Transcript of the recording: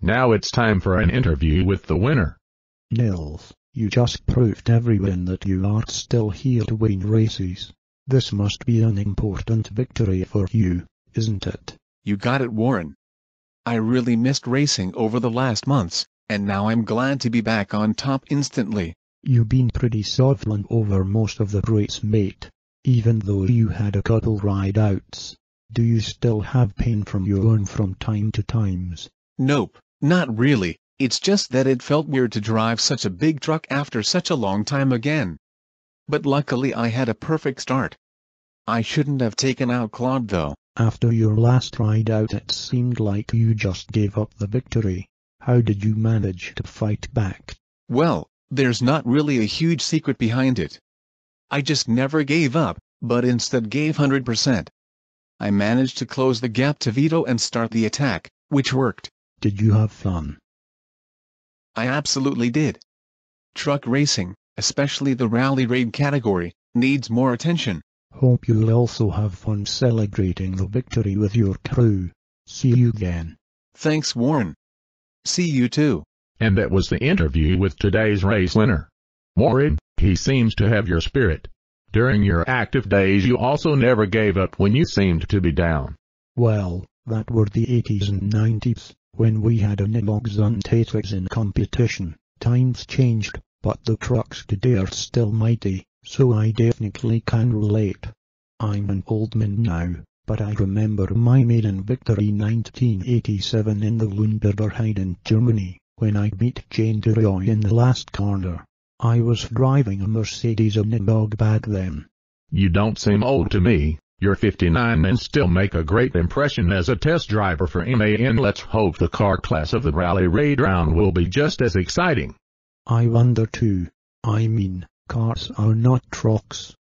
Now it's time for an interview with the winner. Nils, you just proved everyone that you are still here to win races. This must be an important victory for you, isn't it? You got it Warren. I really missed racing over the last months, and now I'm glad to be back on top instantly. You've been pretty sovereign over most of the race mate, even though you had a couple ride-outs. Do you still have pain from your arm from time to times? Nope, not really, it's just that it felt weird to drive such a big truck after such a long time again. But luckily I had a perfect start. I shouldn't have taken out Claude though. After your last ride out it seemed like you just gave up the victory. How did you manage to fight back? Well, there's not really a huge secret behind it. I just never gave up, but instead gave 100%. I managed to close the gap to Vito and start the attack, which worked. Did you have fun? I absolutely did. Truck racing, especially the rally raid category, needs more attention. Hope you'll also have fun celebrating the victory with your crew. See you again. Thanks Warren. See you too. And that was the interview with today's race winner. Warren, he seems to have your spirit. During your active days you also never gave up when you seemed to be down. Well, that were the 80s and 90s, when we had analogs on taters in competition. Times changed, but the trucks today are still mighty, so I definitely can relate. I'm an old man now, but I remember my maiden victory 1987 in the Lüneburger Heide in Germany, when I beat Jan de Rooy in the last corner. I was driving a Mercedes Analog back then. You don't seem old to me. You're 59 and still make a great impression as a test driver for MAN. Let's hope the car class of the Rally Raid round will be just as exciting. I wonder too. I mean, cars are not trucks.